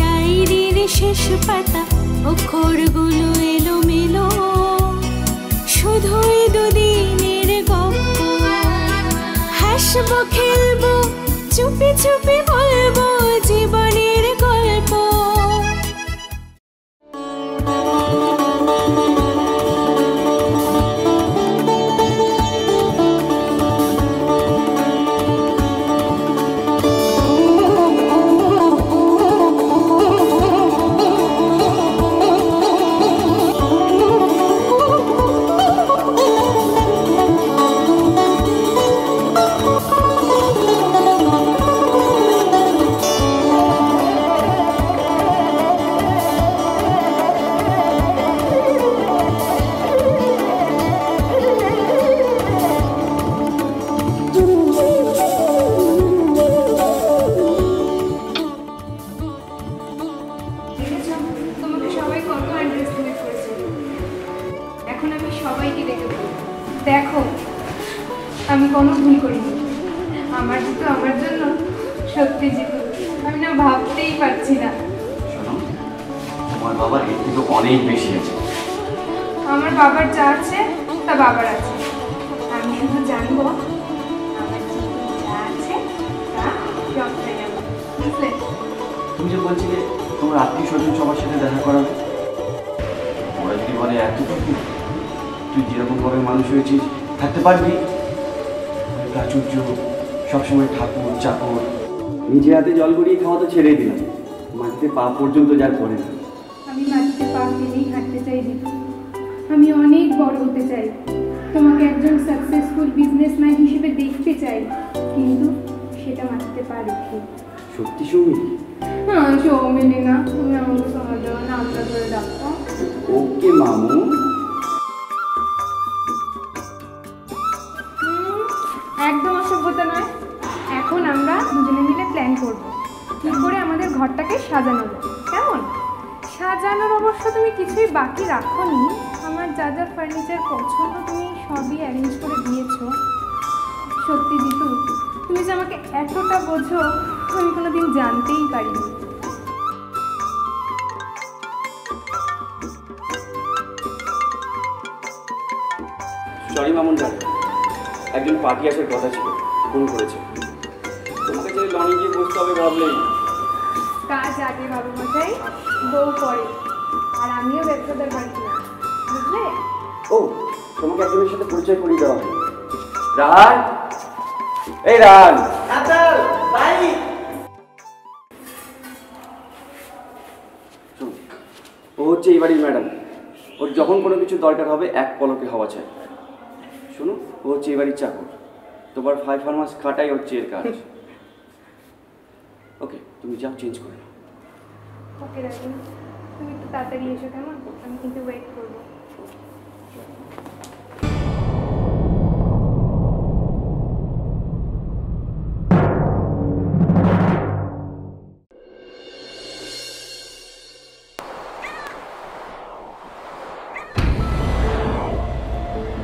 ডায়েরির শেষ পাতা অক্ষরগুলো এলো মেলো শুধুই দুদিনের গল্প। হাসবো খেলব চুপি চুপি বলব। দেখো আমি কোনো ভুল করিনি। আমার জিতু আমার জন্য সত্যি জিতু আমি না ভাবতেই পারছি না। তোমার বাবার এর থেকে অনেক বেশি আছে। আমার বাবার যা আছে তা বাবার আছে। আমি শুধু জানব আমার জিতু যা আছে তা রক্তে যাবে বুঝলে? তুমি যে বলছিলে তোমার আত্মীয় স্বজন সবার সাথে দেখা করাবে ওরা যদি বলে এতটুকু তুই যেরকম ভাবে মানুষ হয়েছিস থাকতে পারবি? প্রাচুর্য সবসময় ঠাকুর চাকর। নিজে হাতে জল গড়িয়ে খাওয়া তো ছেড়েই দিলাম। মাটিতে পা পর্যন্ত যার পড়ে না। আমি মাটিতে পা ফেলেই হাঁটতে চাই জিতু আমি অনেক বড় হতে চাই। তোমাকে একজন সাকসেসফুল বিজনেসম্যান হিসেবে দেখতে চাই। কিন্তু সেটা মাটিতে পা রেখে। সত্যি সৌমি? হ্যাঁ সৌমিনী না তুমি আমাকে তোমার জন্য নামটা ধরে ডাকো। ওকে মামু। একদম অসভ্যতা নয়। এখন আমরা দুজনে মিলে প্ল্যান করব। কি করে আমাদের ঘরটাকে সাজানো কেমন? সাজানোর অবশ্য তুমি কিছুই বাকি রাখোনি। আমার যা যা ফার্নিচার পছন্দ তুমি সবই অ্যারেঞ্জ করে দিয়েছ। সত্যি জিতু, তুমি যে আমাকে এতটা বোঝো, আমি কোনো দিন জানতেই পারিনি। সরি মামুন একজন পার্টি আসার কথা ছিল ফোন করেছে। তোমাকে যে লনে গিয়ে বসতে হবে ভাবলেই। কাজ আগে বাবু মশাই বউ পরে। আর আমিও ব্যবসাদার বাড়ি বুঝলে? ও তোমাকে একজনের সাথে পরিচয় করিয়ে দেওয়া হবে। রান এই রান শোন, ও হচ্ছে এই বাড়ির ম্যাডাম। ওর যখন কোনো কিছু দরকার হবে এক পলকে হওয়া চাই। শোনো ও হচ্ছে বাড়ির চাকর। তোমার ফাইভ ফার্মাস খাটাই হচ্ছে এর কাজ। ওকে তুমি যাও চেঞ্জ করে নাও। ওকে রাখুন তুমি একটু তাড়াতাড়ি এসো কেমন? আমি কিন্তু ওয়েট করব।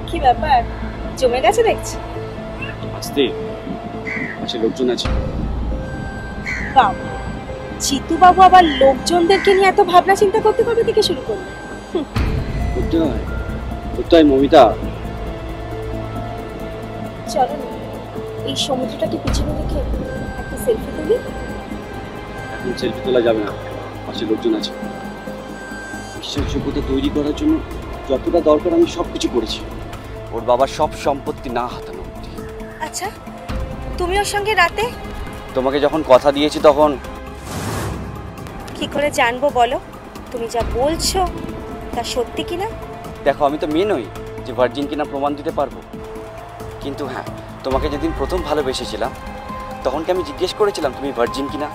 কি ব্যাপার? জমে গেছে দেখছি। আসতে। পাশে লোকজন আছে। বাবু চিতু বাবু আবার লোকজনদেরকে নিয়ে এত ভাবনা চিন্তা করতে কবে থেকে শুরু করল করতে করতে মমিতা। চলো এই সমুদ্রটাকে পিছনে রেখে একটা সেলফি তুলি। এখন সেলফি তোলা যাবে না। পাশে লোকজন আছে। বিশ্বাসযোগ্যতা তৈরি করার জন্য যতটা দরকার আমি সব কিছু করেছি। ওর বাবার সব সম্পত্তি না হাতানো আচ্ছা তুমি ওর সঙ্গে রাতে? তোমাকে যখন কথা দিয়েছি তখন কি করে জানব বলো? তুমি যা বলছো তা সত্যি কি না দেখো আমি তো মেয়ে নই যে ভার্জিন কিনা প্রমাণ দিতে পারব। কিন্তু হ্যাঁ তোমাকে যেদিন প্রথম ভালোবেসেছিলাম তখন কি আমি জিজ্ঞেস করেছিলাম তুমি ভার্জিন কিনা?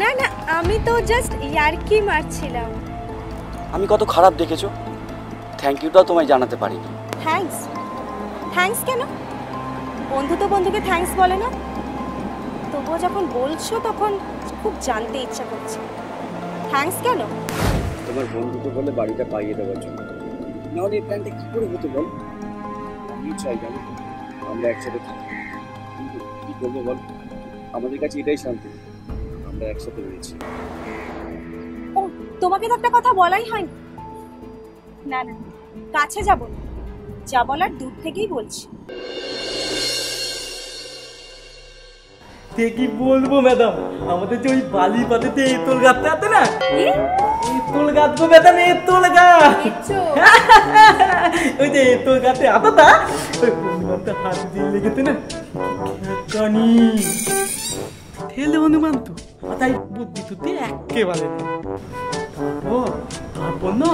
না না আমি তো জাস্ট ইয়ার্কি মারছিলাম। আমি কত খারাপ দেখেছ? থ্যাংক ইউটাও তোমায় জানাতে পারিনি। থ্যাঙ্কস থ্যাঙ্কস কেন? বন্ধু তো বন্ধুকে থ্যাঙ্কস বলে না। তবুও যখন বলছো তখন খুব জানতে ইচ্ছা করছে। থ্যাঙ্কস কেন? তোমার বন্ধুকে বলে বাড়িটা পাইয়ে দেওয়ার জন্য। নাহলে এই প্ল্যানটা কি করে হতো বল? আমি চাই জানো আমরা একসাথে থাকি। কিন্তু কি করব বল? আমাদের কাছে এটাই শান্তি। আমরা একসাথে রয়েছি। ও তোমাকে তো একটা কথা বলাই হয়নি। না না। কাছে যাব না। যা বলার দূর থেকেই বলছি। কি বলব ম্যাডাম? আমাদের যে ওই বালি পাতেতে এতল গাছটা আছে না? এতল গাছ ম্যাডাম এতল গাছ। ওই যে এতল গাছে আতাটা ওই হনুমানটা হাত দিয়ে লেগেছে না? কানি ঠেলে হনুমান তো তাই বুদ্ধি টুদ্ধি একেবারে ও তারপর না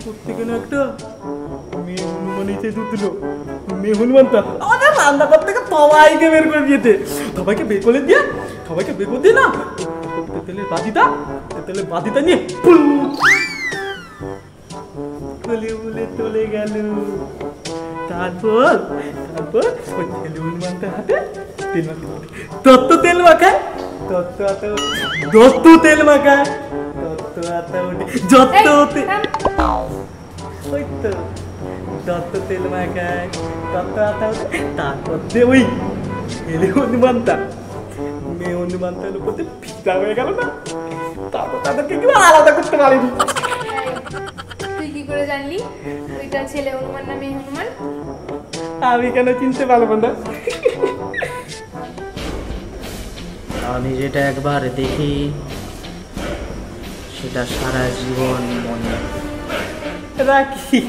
তুই করতে গেলে একটা মেয়ে হনুমান এসে দুধলো মেয়ে হনুমানটা আমাদের রান্নাঘর থেকে সবাইকে বের করে দিয়েছে সবাইকে বের করে দিয়ে সবাইকে বের করে দিয়ে না তেতেলের বাদিটা তেতেলের বাদিটা নিয়ে পুল তুলে বলে চলে গেল তারপর তারপর ওই তেল হনুমানটা হাতে তেল মাখা তত্ত্ব তেল মাখায় তত্ত্ব আতা দত্ত তেল মাখায় আতা ওঠে যত তে- ওই তো। যত তেল মাখায় তত আতা ওঠে তারপর দিয়ে ওই ছেলে হনুমানটা। মেয়ে হনুমানটার উপর দিয়ে ফিতা হয়ে গেল না। তারপর তাদেরকে কেউ আলাদা করতে পারেনি। তুই কি করে জানলি? ওইটা ছেলে হনুমান না মেয়ে হনুমান? আমি কেন চিনতে পারব না? আমি যেটা একবার দেখি সেটা সারা জীবন মনে। রাখি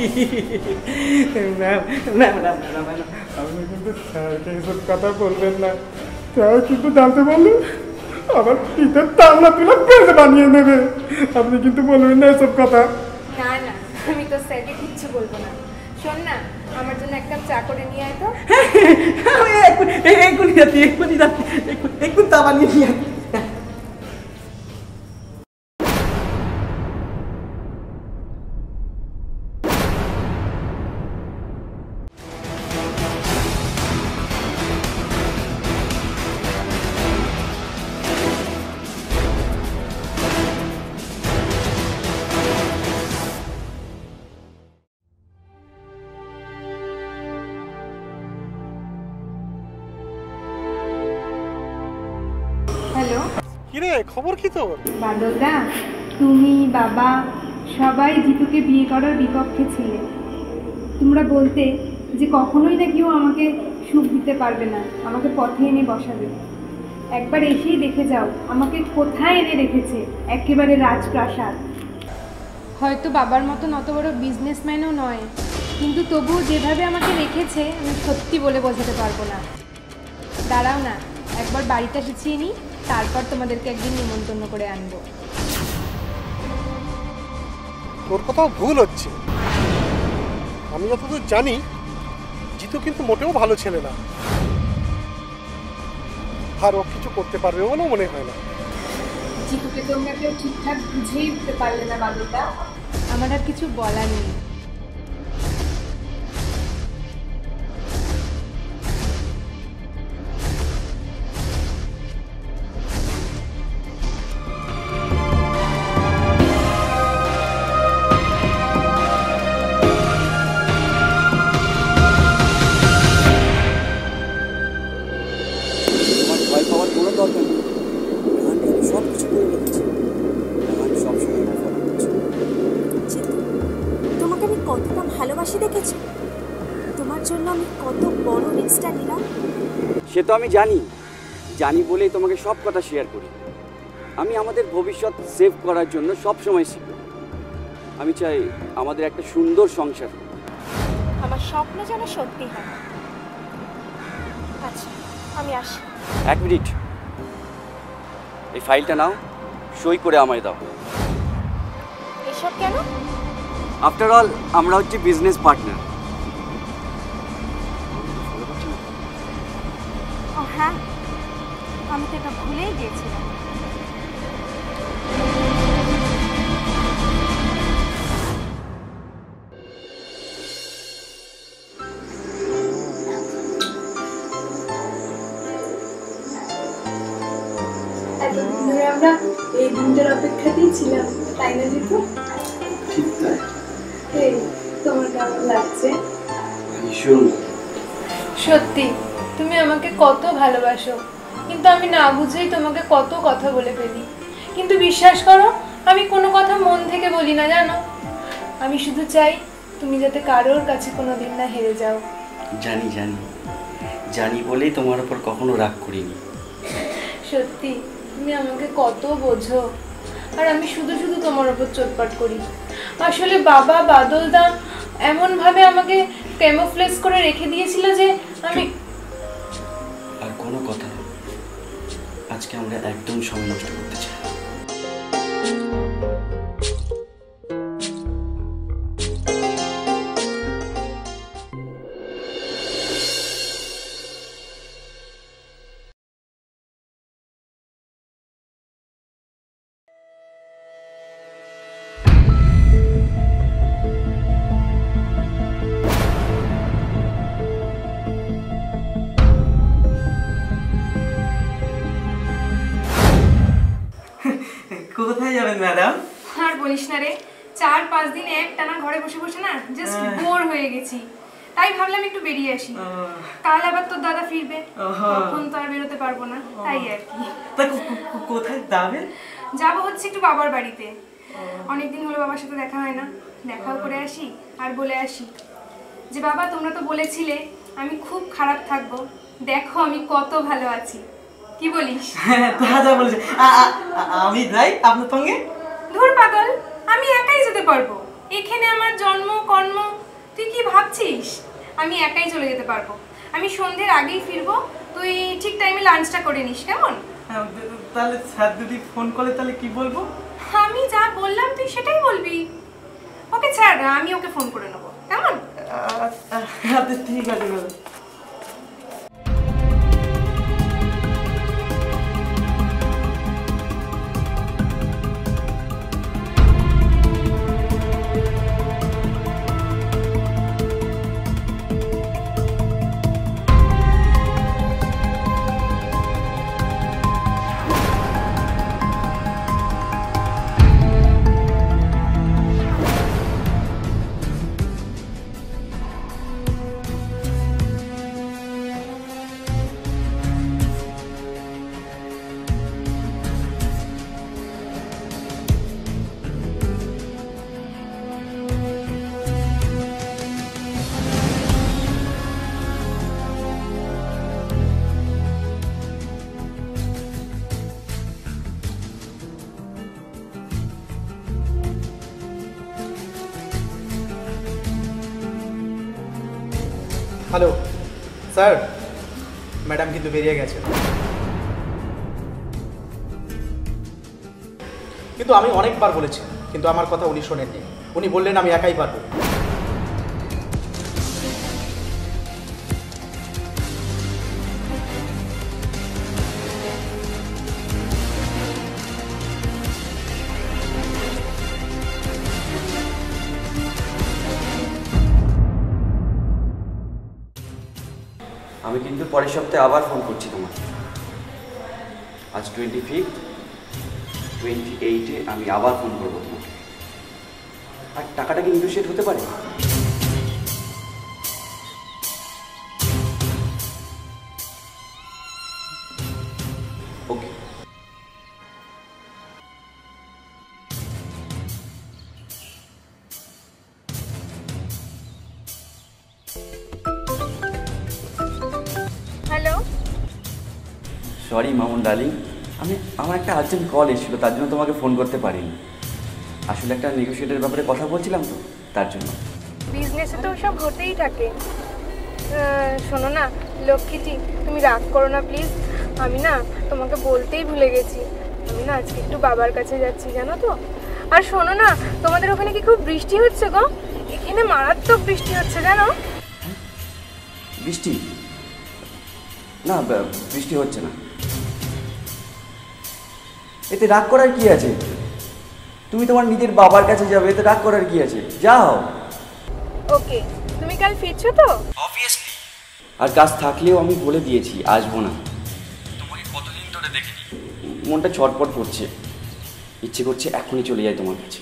না না না না না না আপনি কিন্তু স্যারকে এসব কথা বলবেন না। স্যার কিন্তু জানতে পারলে আবার পিঠের তাল্লা তুলে বেশ বানিয়ে নেবে। আপনি কিন্তু বলবেন না এসব কথা। না না আমি তো স্যারকে কিচ্ছু বলব না। শোন না আমার জন্য একটা চা করে নিয়ে আয় তো। আমি এক্ষুনি এক্ষুনি যাচ্ছি এক্ষুনি যাচ্ছি এক্ষুনি এক্ষুনি তা বানিয়ে নিয়ে হ্যালো। কিরে খবর কি তোর? বাদলদা তুমি বাবা সবাই জিতুকে বিয়ে করার বিপক্ষে ছিলে। তোমরা বলতে যে কখনোই না কেউ আমাকে সুখ দিতে পারবে না আমাকে পথে এনে বসাবে। একবার এসেই দেখে যাও আমাকে কোথায় এনে রেখেছে একেবারে রাজপ্রাসাদ। হয়তো বাবার মতন অত বড় বিজনেসম্যানও নয় কিন্তু তবুও যেভাবে আমাকে রেখেছে আমি সত্যি বলে বোঝাতে পারব না। দাঁড়াও না একবার বাড়িটা শিখিয়ে নিই। তারপর তোমাদেরকে একদিন নিমন্ত্রণ করে আনব। তোর কোথাও ভুল হচ্ছে। আমি যতদূর জানি জিতু কিন্তু মোটেও ভালো ছেলে না। আর ও কিছু করতে পারবে বলেও মনে হয় না। জিতুকে তোমরা কেউ ঠিকঠাক বুঝেই উঠতে পারলে না বাবুটা আমার আর কিছু বলার নেই। তো আমি জানি। জানি বলেই তোমাকে সব কথা শেয়ার করি। আমি আমাদের ভবিষ্যৎ সেভ করার জন্য সব সময় শিখব। আমি চাই আমাদের একটা সুন্দর সংসার। আমার স্বপ্ন যেন সত্যি হয়। আচ্ছা আমি আসি। এক মিনিট। এই ফাইলটা নাও সই করে আমায় দাও। এসব কেন? আফটার অল আমরা হচ্ছে বিজনেস পার্টনার আমি তো এটা ভুলেই গিয়েছিলাম এতদিন ধরে আমরা এই দিনটার অপেক্ষাতেই ছিলাম তাই না জিতু? ঠিক তাই। এই তোমার কেমন লাগছে? ভীষণ। সত্যি তুমি আমাকে কত ভালোবাসো। কিন্তু আমি না বুঝেই তোমাকে কত কথা বলে ফেলি। কিন্তু বিশ্বাস করো আমি কোনো কথা মন থেকে বলি না জানো? আমি শুধু চাই তুমি যাতে কারোর কাছে কোনো দিন না হেরে যাও। জানি জানি। জানি বলেই তোমার উপর কখনো রাগ করিনি। সত্যি তুমি আমাকে কত বোঝো। আর আমি শুধু শুধু তোমার ওপর চোটপাট করি। আসলে বাবা বাদলদা এমনভাবে আমাকে ক্যামোফ্লেক্স করে রেখে দিয়েছিল যে আমি আজকে আমরা একদম সময় নষ্ট করতে চাই। ম্যাডাম। আর বলিস না রে চার পাঁচ দিন এক টানা ঘরে বসে বসে না জাস্ট বোর হয়ে গেছি। তাই ভাবলাম একটু বেরিয়ে আসি। কাল আবার তোর দাদা ফিরবে। তখন তো আর বেরোতে পারব না তাই আর কি। তা কোথায় যাবেন যাব হচ্ছে একটু বাবার বাড়িতে। অনেকদিন হলো বাবার সাথে দেখা হয় না। দেখাও করে আসি আর বলে আসি। যে বাবা তোমরা তো বলেছিলে আমি খুব খারাপ থাকব। দেখো আমি কত ভালো আছি। কি বলিস? হ্যাঁ তা যা আমি যাই আপনার সঙ্গে? ধুর পাগল আমি একাই যেতে পারব। এখানে আমার জন্ম কর্ম তুই কি ভাবছিস? আমি একাই চলে যেতে পারব। আমি সন্ধ্যের আগেই ফিরবো তুই ঠিক টাইমে লাঞ্চটা করে নিস কেমন? হ্যাঁ, তাহলে স্যার যদি ফোন করে তাহলে কি বলব? আমি যা বললাম তুই সেটাই বলবি। ওকে ছাড় আমি ওকে ফোন করে নেব কেমন? আচ্ছা, ঠিক আছে। হ্যালো স্যার ম্যাডাম কিন্তু বেরিয়ে গেছে। কিন্তু আমি অনেকবার বলেছি, কিন্তু আমার কথা উনি শোনেননি। উনি বললেন, আমি একাই পারব। আমি কিন্তু পরের সপ্তাহে আবার ফোন করছি তোমাকে। আজ টোয়েন্টি ফিফথ টোয়েন্টি এইটে আমি আবার ফোন করব তোমাকে। আর টাকাটা কি ইনভেস্টেড হতে পারে? Sorry Mamun darling. আমি আমার একটা আর্জেন্ট কল এসেছিল তার জন্য তোমাকে ফোন করতে পারিনি। আসলে একটা নেগোশিয়েটের ব্যাপারে কথা বলছিলাম তো তার জন্য। বিজনেসে তো সব ঘটেই থাকে। শোনো না লক্ষ্মীটি তুমি রাগ করো না প্লিজ আমি না তোমাকে বলতেই ভুলে গেছি। আমি না আজকে একটু বাবার কাছে যাচ্ছি জানো তো। আর শোনো না তোমাদের ওখানে কি খুব বৃষ্টি হচ্ছে গো? এখানে মারাত্মক বৃষ্টি হচ্ছে জানো? বৃষ্টি? না বৃষ্টি হচ্ছে না। এতে রাগ করার কি আছে? তুমি তোমার নিজের বাবার কাছে যাবে এতে রাগ করার কি আছে? যাও। ওকে তুমি কাল ফিরছো তো? অবভিয়াসলি আর কাজ থাকলেও আমি বলে দিয়েছি আসব না। তোমাকে কতদিন ধরে দেখিনি? মনটা ছটপট করছে। ইচ্ছে করছে এখনই চলে যাই তোমার কাছে।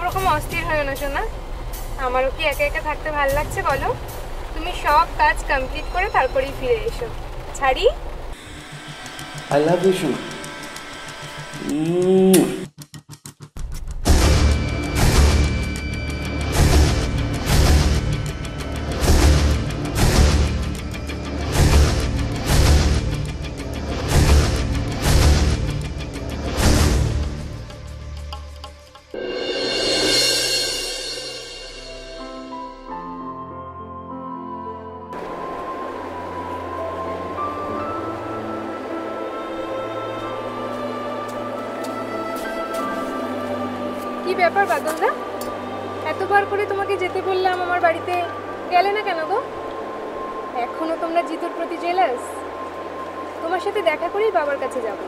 ওরকম অস্থির হয় না শোনা আমারও কি একা একা থাকতে ভালো লাগছে বলো? তুমি সব কাজ কমপ্লিট করে তারপরেই ফিরে এসো। ছাড়ি? আই লাভ ইউ সোনা। কি বললাম আমার বাড়িতে গেলে না কেন গো? এখনও তোমরা জিতুর প্রতি জেলাস তোমার সাথে দেখা করেই বাবার কাছে যাব।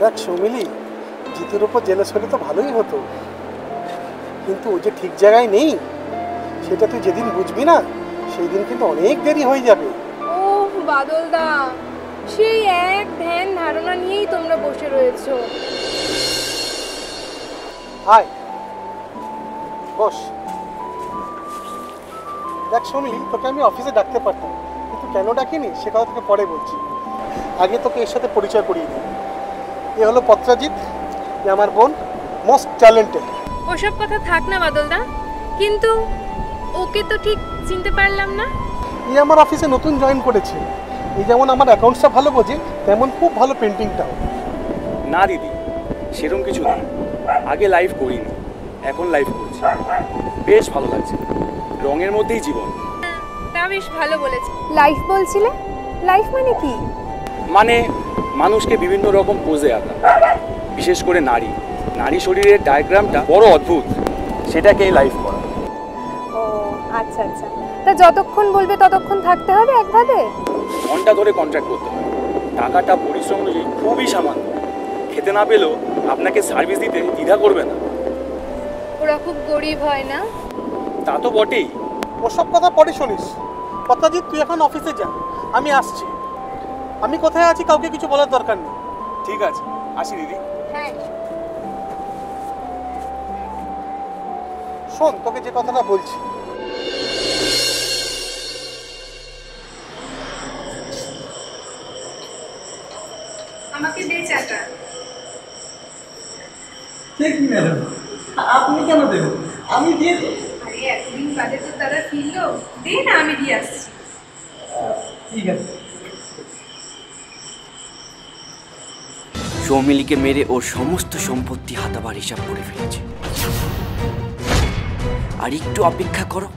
দেখ সৌমিলি জিতুর উপর জেলাস হলে তো ভালোই হতো। কিন্তু ও যে ঠিক জায়গায় নেই সেটা তুই যেদিন বুঝবি না সেই দিন কিন্তু অনেক দেরি হয়ে যাবে। ও বাদলদা সেই এক ধ্যান ধারণা নিয়েই তোমরা বসে রয়েছো। আয় বস। দেখ সৌমিলি তোকে আমি অফিসে ডাকতে পারতাম কিন্তু কেন ডাকিনি? সে কথা তোকে পরে বলছি। আগে তোকে এর সাথে পরিচয় করিয়ে দিই। এ হলো পত্রাজিৎ এ আমার বোন মোস্ট ট্যালেন্টেড ওসব কথা থাক না বাদলদা। কিন্তু ওকে তো ঠিক চিনতে পারলাম না। এ আমার অফিসে নতুন জয়েন করেছে। এই যেমন আমার অ্যাকাউন্টসটা ভালো বোঝে তেমন খুব ভালো পেন্টিংটাও না দিদি সেরকম কিছু না। আগে লাইভ করিনি এখন লাইভ করছি। বেশ ভালো লাগছে। রঙের মধ্যেই জীবন। তা বেশ ভালো বলেছে। লাইফ বলছিলে? লাইফ মানে কি? মানে মানুষকে বিভিন্ন রকম পোজে আঁকা। বিশেষ করে নারী। নারী শরীরের ডায়াগ্রামটা বড় অদ্ভুত। সেটাকেই লাইভ করা ও আচ্ছা আচ্ছা। তা যতক্ষণ বলবে ততক্ষণ থাকতে হবে একভাবে? ঘণ্টা ধরে কন্ট্রাক্ট করতে হয় টাকাটা পরিশ্রম অনুযায়ী খুবই সামান্য। খেতে না পেলেও আপনাকে সার্ভিস দিতে দ্বিধা করবে না। ওরা খুব গরিব হয় না? তা তো বটেই। ওসব কথা পরে শুনিস। পত্রাজিৎ তুই এখন অফিসে যা। আমি আসছি। আমি কোথায় আছি কাউকে কিছু বলার দরকার নেই। ঠিক আছে। আসি দিদি। হ্যাঁ। শোন তোকে যে কথাটা বলছি। আমাকে দে চাটা। ম্যাডাম? আপনি কেন দেবেন? আমি দিয়ে দাদা ফিরলো। দে না আমি দিয়ে আসছি। ঠিক আছে। সৌমিলিকে মেরে ওর সমস্ত সম্পত্তি হাতাবার হিসাব করে ফেলেছে। আর একটু অপেক্ষা করো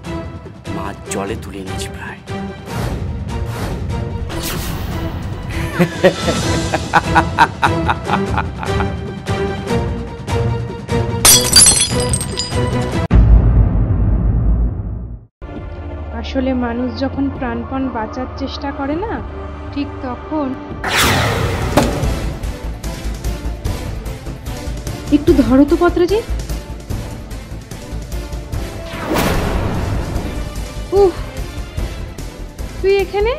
মাছ জলে তুলে নিয়েছে প্রায়। আসলে মানুষ যখন প্রাণপণ বাঁচার চেষ্টা করে না, ঠিক তখন একটু ধরো তো পত্রজি। উফ, তুই এখানে?